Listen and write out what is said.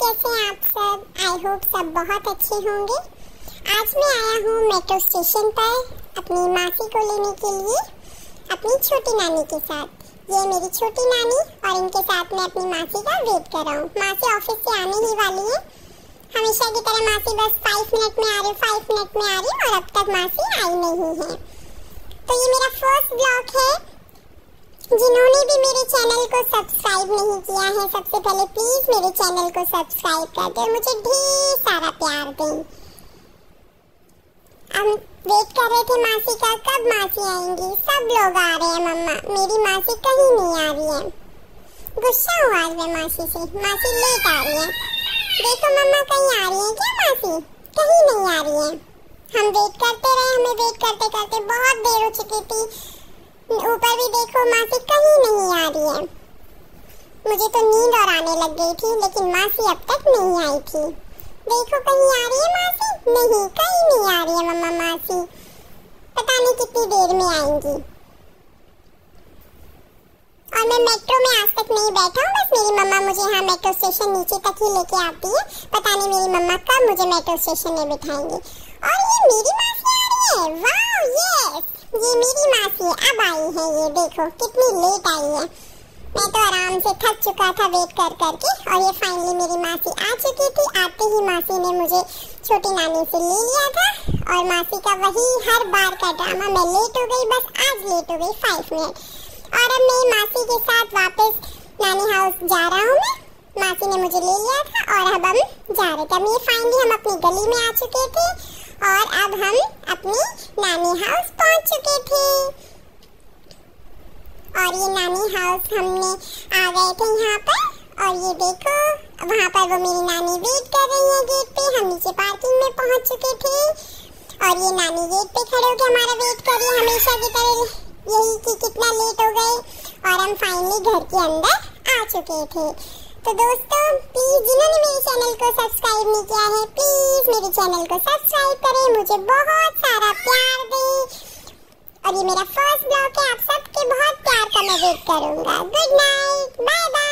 कैसे आप सब? आई होप सब बहुत अच्छे होंगे। आज मैं आया हूँ मेट्रो स्टेशन पर अपनी मासी को लेने के लिए, अपनी छोटी नानी के साथ। ये मेरी छोटी नानी और इनके साथ मैं अपनी मासी का वेट कर रहा हूँ। मासी ऑफ़िस से आने ही वाली है। हमेशा की तरह मासी बस फाइव मिनट में आ रही फाइव मिनट में आ रही और अब तक मासी आई नहीं है। तो ये मेरा फ़र्स्ट ब्लॉग है। जिन्होंने भी मेरे चैनल को सब्सक्राइब नहीं किया है, सबसे पहले प्लीज़ मेरे चैनल को सब्सक्राइब कर दे मुझे ढेर सारा प्यार दें। हम वेट कर रहे थे मासी का, कब मासी आएँगी? सब लोग आ रहे हैं, मम्मा। मेरी मासी कहीं नहीं आ रही है। गुस्सा हुआ आज मैं मासी से। मासी लेट आ रही है। देखो मम्मा कहीं आ रही है क्या मासी? कहीं नहीं आ रही है। हम वेट करते रहे, हमें वेट करते करते बहुत देर हो चुकी थी। ऊपर भी देखो मासी कहीं नहीं आ रही है। मुझे तो नींद और आने लग गई थी, लेकिन मासी अब तक नहीं आई थी। देखो, कहीं आ रही है मासी नहीं, कहीं नहीं आ रही है मम्मा मासी पता नहीं कितनी देर में आएँगी। और मैं मेट्रो में आज तक नहीं बैठा हूँ, बस मेरी मम्मा मुझे यहाँ मेट्रो स्टेशन नीचे तक ही लेके आती है। पता नहीं मेरी मम्मा कब मुझे मेट्रो स्टेशन में बिठाएँगे। और ये मेरी मासी आ रही है? वाह यस ये मेरी मासी अब आई है ये, देखो कितनी लेट आई है। मैं तो आराम से थक चुका था वेट कर करके, और ये फाइनली मेरी मासी आ चुकी थी। आते ही मासी ने मुझे छोटी नानी से ले लिया था, और मासी का वही हर बार का ड्रामा मैं लेट हो गई, बस आज लेट हो गई फाइव मिनट और अब मैं मासी के साथ वापस नानी हाउस जा रहा हूँ मैं। मासी ने मुझे ले लिया था, और अब हम जा रहे थे। अब ये फाइनली हम अपनी गली में आ चुके थे। और अब हम अपनी नानी हाउस पहुँच चुके थे। और ये नानी हाउस हमने आ गए थे यहाँ पर। और ये देखो, वहाँ पर वो मेरी नानी वेट कर रही है गेट पे। हम नीचे पार्किंग में पहुँच चुके थे। और ये नानी गेट पे खड़े होकर हमारा वेट कर रही है। हमेशा की तरह यही कि कितना लेट हो गए। और हम फाइनली घर के अंदर आ चुके थे। तो दोस्तों प्लीज़ जिन्होंने मेरे चैनल को सब्सक्राइब नहीं किया है प्लीज़ मेरे चैनल को सब्सक्राइब करें, मुझे बहुत सारा प्यार दें। और ये मेरा फ़र्स्ट ब्लॉग है, आप सबके बहुत प्यार का मैं वेट करूँगा। Good night bye bye